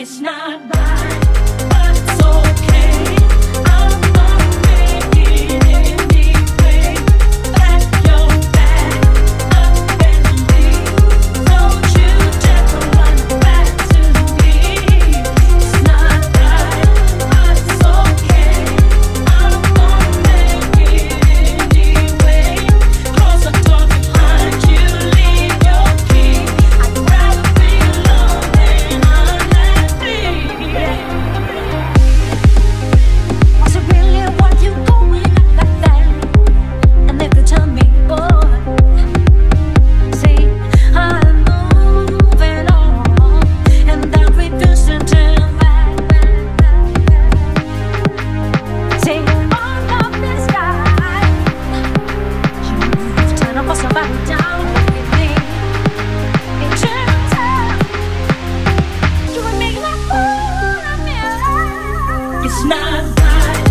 It's not right, It's not right.